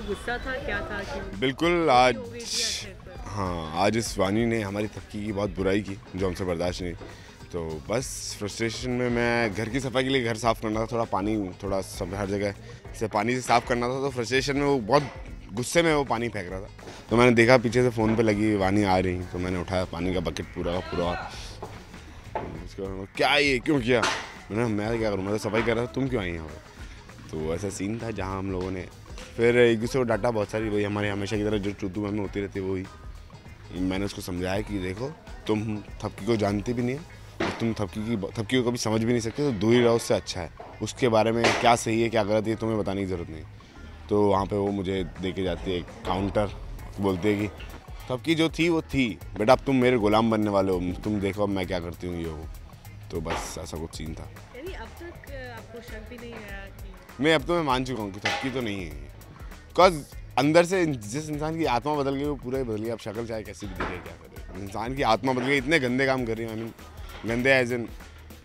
गुस्सा था? क्या था कि बिल्कुल आज? हाँ? आज इस वानी ने हमारी थपकी की बहुत बुराई की जो हमसे बर्दाश्त नहीं। तो बस फ्रस्ट्रेशन में मैं घर की सफ़ाई के लिए घर साफ़ करना था थोड़ा पानी थोड़ा सब हर जगह से पानी से साफ़ करना था तो फ्रस्ट्रेशन में वो बहुत गुस्से में वो पानी फेंक रहा था। तो मैंने देखा पीछे से फ़ोन पे लगी वानी आ रही तो मैंने उठाया पानी का बकेट पूरा का पूरा। उसके बाद क्या ये? क्यों किया? मैंने मैं क्या करूँ? मैं तो सफ़ाई कर रहा था तुम क्यों आई यहाँ पर? तो ऐसा सीन था जहाँ हम लोगों ने फिर एक दूसरे को डाटा बहुत सारी, वही हमारे हमेशा की तरह जो चुतू में होती रहती है, वही। मैंने उसको समझाया कि देखो, तुम थपकी को जानते भी नहीं है, तुम थपकी की, थपकी को कभी समझ भी नहीं सकते तो दूर ही रहो, उससे अच्छा है। उसके बारे में क्या सही है, क्या गलत है तुम्हें बताने की ज़रूरत नहीं। तो वहाँ पे वो मुझे दे के जाती है काउंटर बोलते है कि, थपकी जो थी, वो थी। बेटा, अब तुम मेरे गुलाम बनने वाले हो, तुम देखो अब मैं क्या करती हूँ, ये वो। तो बस ऐसा कुछ सीन था। मैं अब तो मैं मान चुका हूँ कि थपकी तो नहीं है बिकॉज़ अंदर से जिस इंसान की आत्मा बदल गई, वो पूरा ही बदल गया। अब शक्ल चाहे कैसी भी दिखे क्या करे। इंसान की आत्मा बदल गई, इतने गंदे काम कर रही है आई मीन गंदे एज इन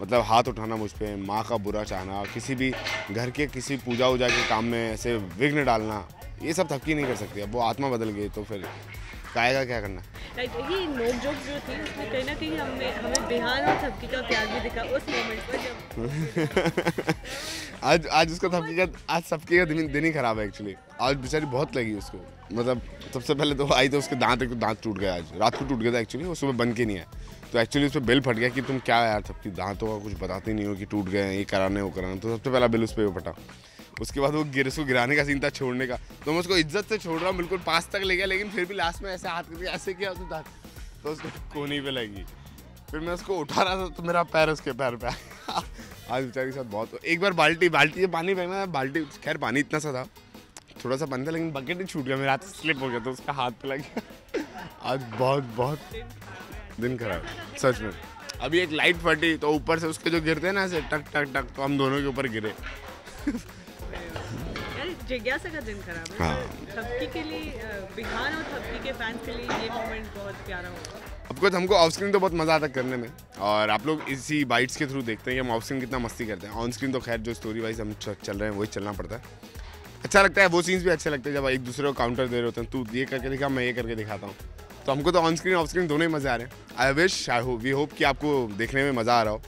मतलब हाथ उठाना मुझ पर माँ का बुरा चाहना, किसी भी घर के किसी पूजा वूजा के काम में ऐसे विघ्न डालना, ये सब थपकी नहीं कर सकती। अब वो आत्मा बदल गई तो फिर काएगा क्या करना? ये नोक जोक जो थी उसमें कहीं ना कहीं हमें हमें बिहार और थपकी का प्यार भी दिखा उस मोमेंट पर जब आज आज उसका थपकी का आज सबके का दिन दिन ही खराब है एक्चुअली आज बेचारी बहुत लगी उसको। मतलब सबसे पहले तो आई तो उसके दांत एक तो दांत टूट गया आज। रात को टूट गया था एक्चुअली वो सुबह बन के नहीं आया। तो एक्चुअली उस पर बिल फट गया कि तुम क्या यार थपकी दांतों का कुछ बताते नहीं हो कि टूट गए हैं ये कराने वो कराना। तो सबसे पहला बिल उस पर फटा। उसके बाद वो गिर, उसको गिराने का सीन था छोड़ने का। तो मैं उसको इज़्ज़त से छोड़ रहा हूँ, बिल्कुल पास तक ले गया, लेकिन फिर भी लास्ट में ऐसे हाथ करके ऐसे किया उसने दांत तो उसको कोनी पे लगी। फिर मैं उसको उठा रहा था तो मेरा पैर उसके पैर पे आज बेचारी के साथ बहुत एक बार बाल्टी बाल्टी से पानी फेंकना था, बाल्टी खैर पानी इतना सा था, थोड़ा सा पानी था, लेकिन बकेट ही छूट गया, मेरा हाथ स्लिप हो गया तो उसका हाथ पे लग गया। आज बहुत बहुत दिन खराब, सच में। अभी एक लाइट फटी तो ऊपर से उसके जो गिरते हैं ना ऐसे, टक टक टक तो हम दोनों के ऊपर गिरे। जिज्ञासा का दिन खराब है हाँ। थपकी के लिए और थपकी के फैंस के लिए ये मोमेंट बहुत प्यारा होगा। हमको ऑफ़ स्क्रीन तो बहुत मज़ा आता है करने में। और आप लोग इसी बाइट्स के थ्रू देखते हैं कि हम ऑफ़ स्क्रीन कितना मस्ती करते हैं। ऑन स्क्रीन तो खैर जो स्टोरी वाइज हम चल रहे हैं वही चलना पड़ता है। अच्छा लगता है वो सीन्स भी अच्छे लगते हैं जब एक दूसरे को काउंटर दे रहे होते हैं तू ये करके दिखा मैं ये करके दिखाता हूँ। तो हमको तो ऑन स्क्रीन ऑफ़ स्क्रीन दोनों ही मज़े आ रहे हैं। I wish I hope we hope कि आपको देखने में मज़ा आ रहा हो।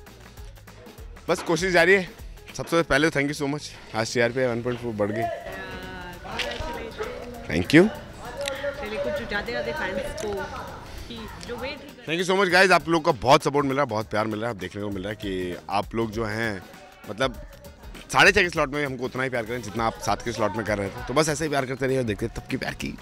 बस कोशिश जारी है। सबसे पहले थैंक यू सो मच आज T R P one point four बढ़ गई। Thank you thank you so much guys आप लोग का बहुत सपोर्ट मिल रहा है बहुत प्यार मिल रहा है आप देखने को मिल रहा है कि आप लोग जो हैं मतलब साढ़े छः के स्लॉट में हमको उतना ही प्यार करें जितना आप सात के स्लॉट में कर रहे थे। तो बस ऐसे ही प्यार करते रहिए और देखते तब की प्यार की।